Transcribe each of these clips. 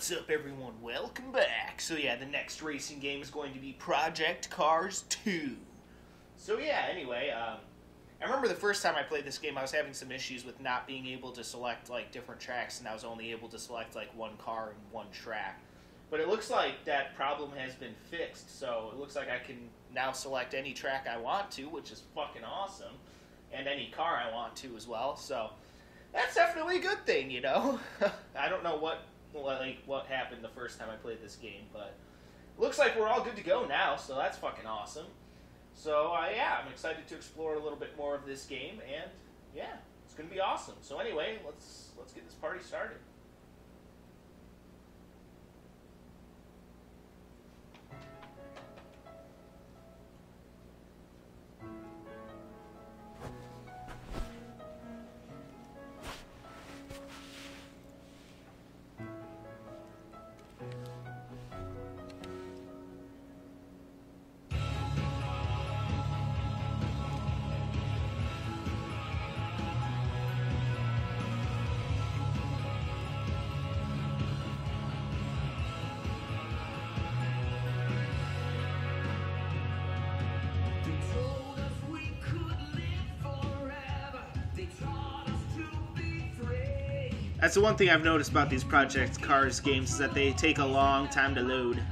What's up, everyone? Welcome back. So yeah, the next racing game is going to be Project Cars 2. So yeah, anyway, um, I remember the first time I played this game, I was having some issues with not being able to select like different tracks, and I was only able to select like one car and one track. But it looks like that problem has been fixed, so it looks like I can now select any track I want to, which is fucking awesome, and any car I want to as well. So that's definitely a good thing, you know. I don't know what like what happened the first time I played this game, but looks like we're all good to go now, so that's fucking awesome. So uh, yeah, I'm excited to explore a little bit more of this game, and yeah, it's gonna be awesome. So anyway, let's let's get this party started. That's the one thing I've noticed about these Project Cars games is that they take a long time to load.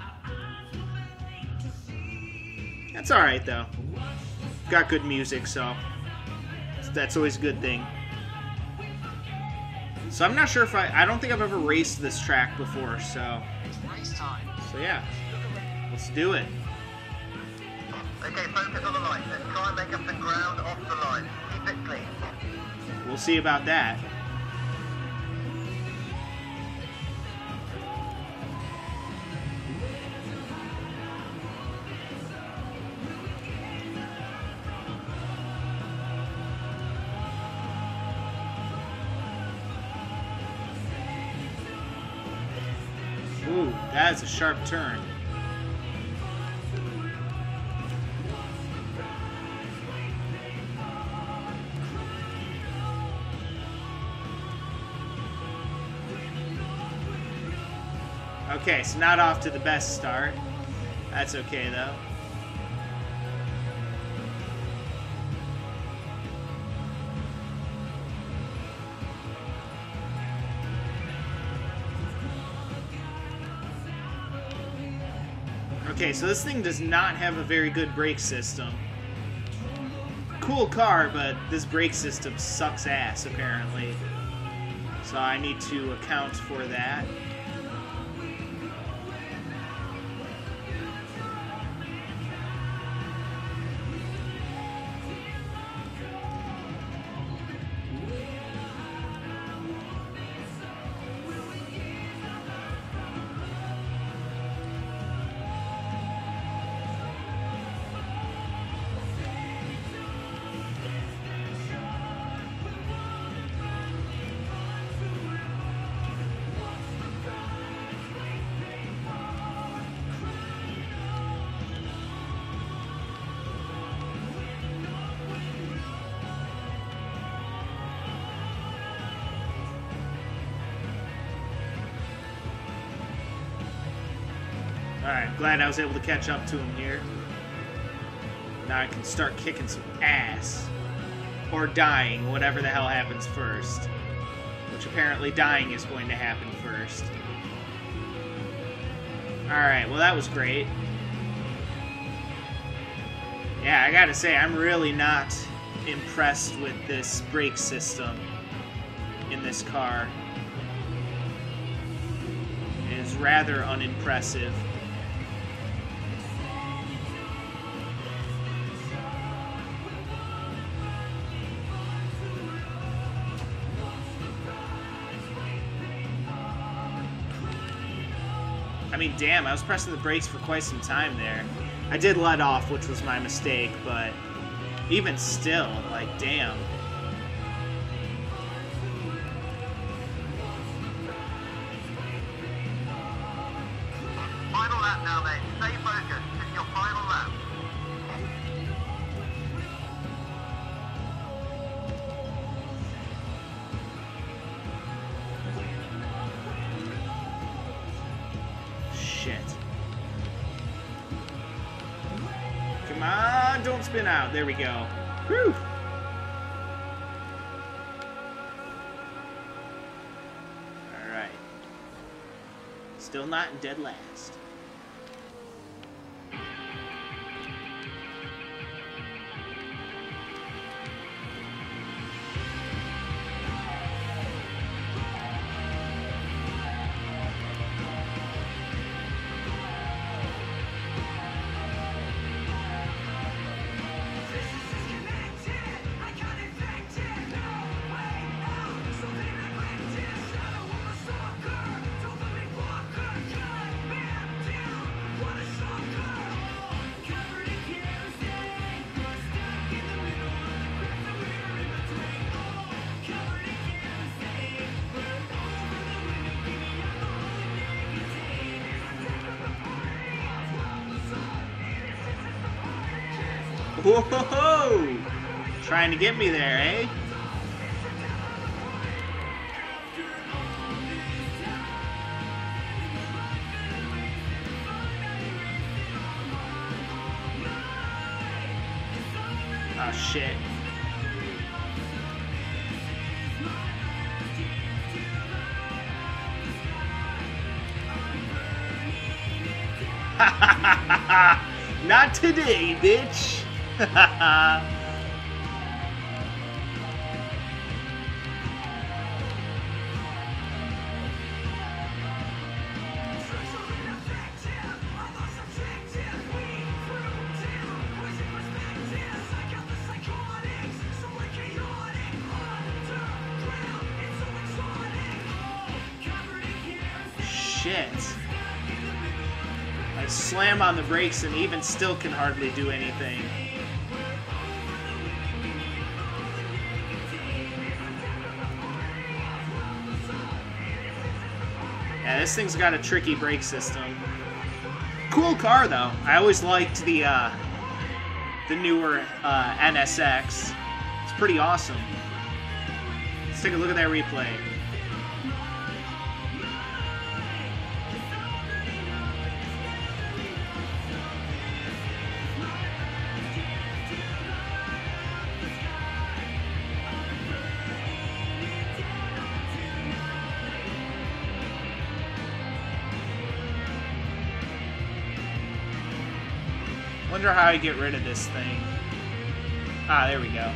That's all right though. Got good music, so that's always a good thing. So I'm not sure if I I don't think I've ever raced this track before, so so yeah. Let's do it. Okay, focus on the line. Let's try and make up some ground off the line. Keep it clean. We'll see about that. That is a sharp turn. Okay, so not off to the best start. That's okay though. Okay, so this thing does not have a very good brake system. Cool car, but this brake system sucks ass apparently. So I need to account for that. Alright, glad I was able to catch up to him here. Now I can start kicking some ass. Or dying, whatever the hell happens first. Which apparently dying is going to happen first. Alright, well that was great. Yeah, I gotta say, I'm really not impressed with this brake system in this car. It is rather unimpressive. I mean, damn, I was pressing the brakes for quite some time there. I did let off, which was my mistake, but even still, like, damn. Don't spin out. There we go. Whew. Alright. Still not in dead last. Whoa! Trying to get me there, eh? Oh shit. Not today, bitch. Shit. I slam on the brakes and even still can hardly do anything. Yeah, this thing's got a tricky brake system. Cool car though. I always liked the uh, the newer uh, NSX. It's pretty awesome. Let's take a look at that replay. I wonder how I get rid of this thing. Ah, there we go.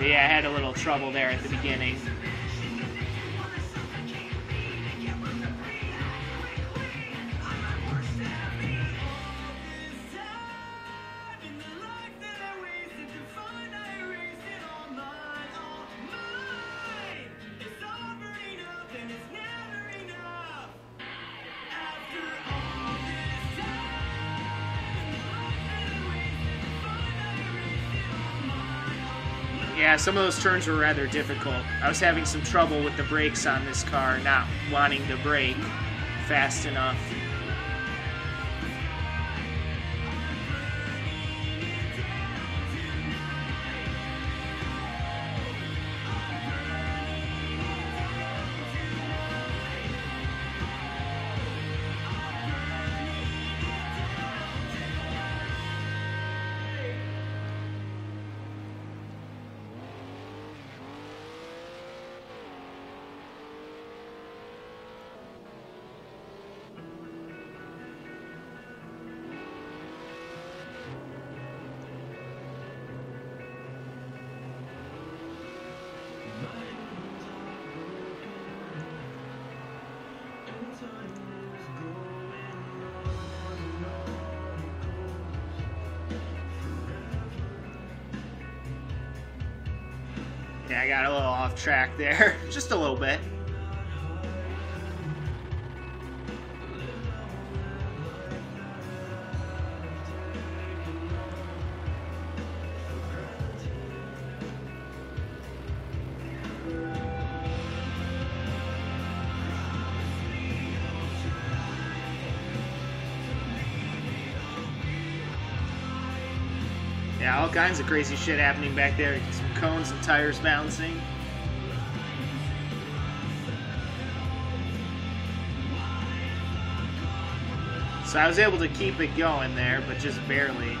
Yeah, I had a little trouble there at the beginning. Yeah, some of those turns were rather difficult. I was having some trouble with the brakes on this car, not wanting to brake fast enough. Yeah, I got a little off track there. Just a little bit. Yeah, all kinds of crazy shit happening back there. Cones and tires bouncing. So I was able to keep it going there, but just barely.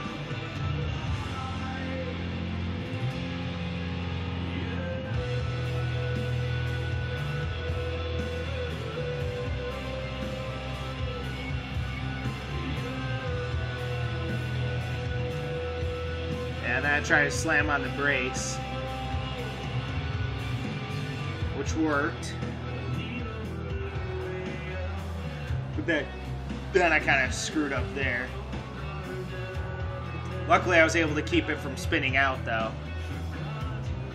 And I tried to slam on the brakes, worked. But then, then I kind of screwed up there. Luckily, I was able to keep it from spinning out, though.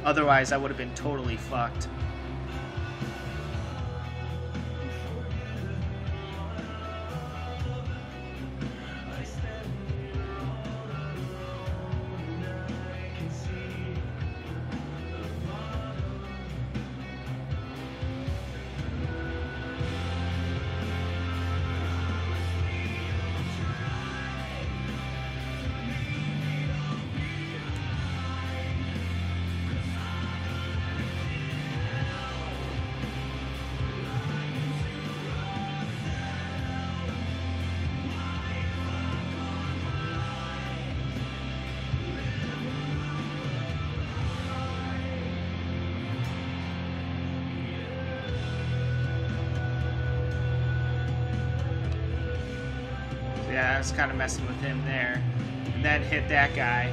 Otherwise, I would have been totally fucked. Was kind of messing with him there. And then hit that guy.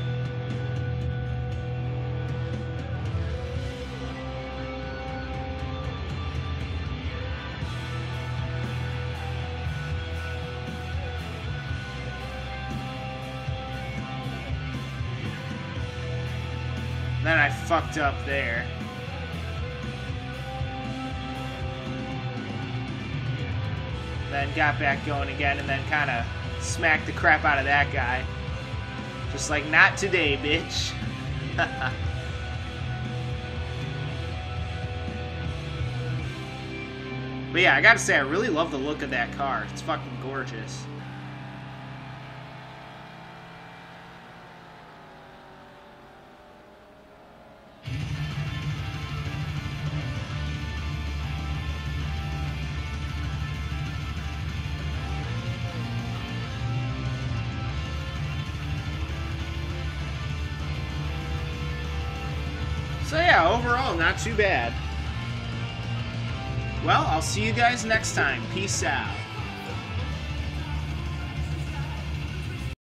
Then I fucked up there. Then got back going again and then kind of smacked the crap out of that guy. Just like, not today, bitch. but yeah, I gotta say, I really love the look of that car. It's fucking gorgeous. So yeah, overall, not too bad. Well, I'll see you guys next time. Peace out.